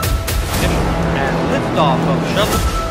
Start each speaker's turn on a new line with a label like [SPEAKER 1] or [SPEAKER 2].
[SPEAKER 1] and liftoff of shuttle.